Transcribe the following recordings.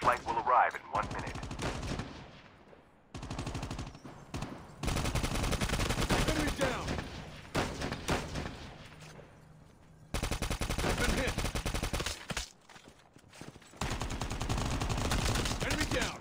flight will arrive in one minute. Enemy down! Been hit! Enemy down!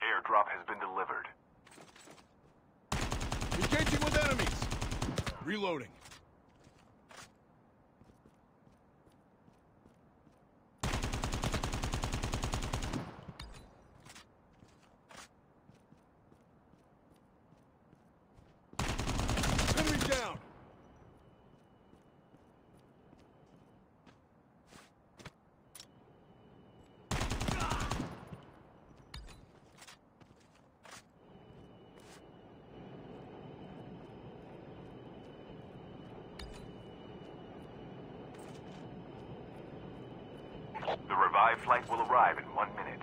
Airdrop has been delivered. Engaging with enemies! Reloading. Enemy down! The revived flight will arrive in one minute.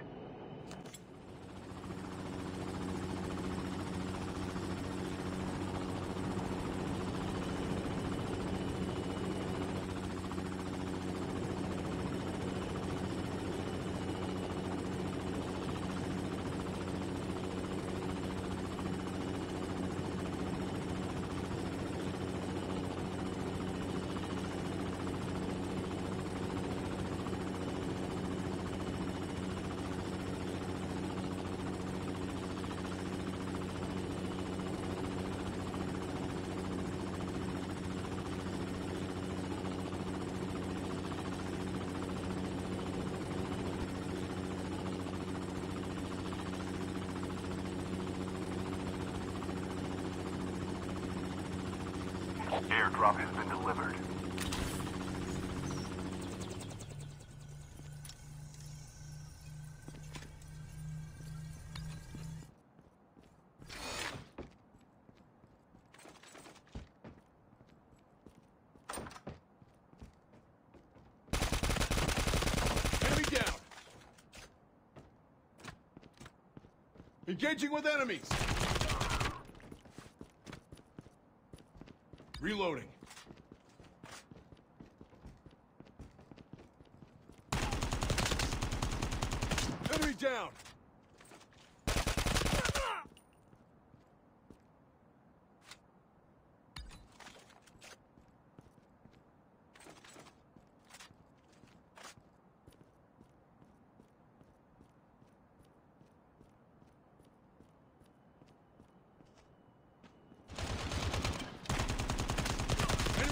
Airdrop has been delivered. Enemy down! Engaging with enemies! Reloading. Enemy down!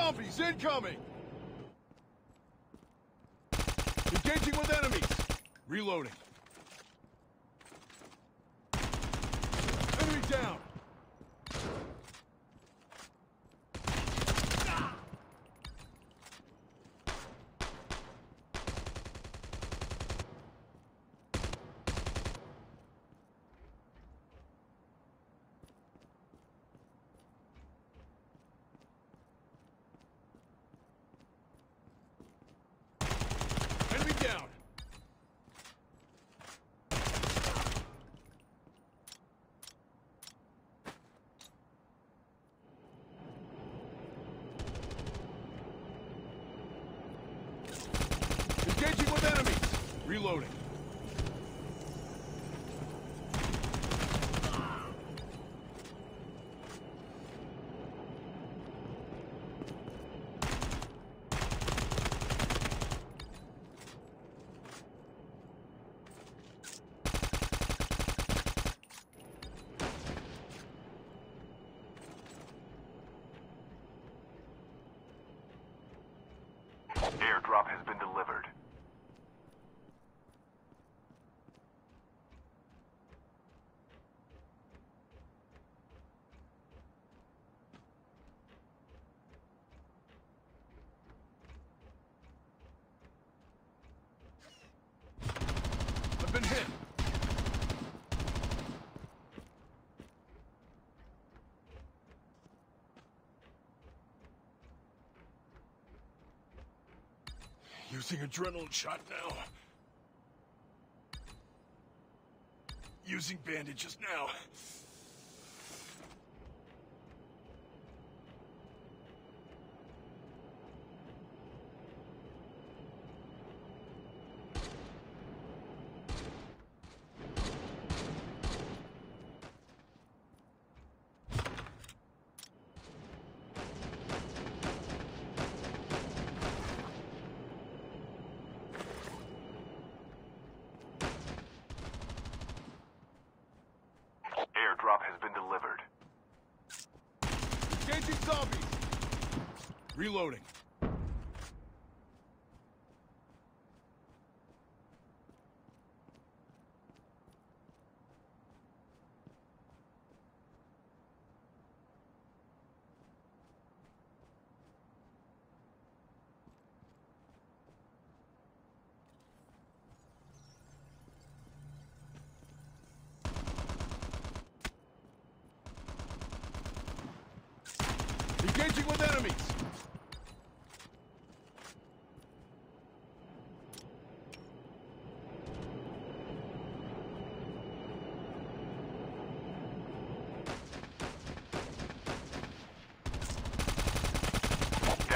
Zombies incoming! Engaging with enemies! Reloading. Reloading. Airdrop has been delayed. Using adrenaline shot now. Using bandages now. Airdrop has been delivered. Engaging zombies. Reloading. Engaging with enemies.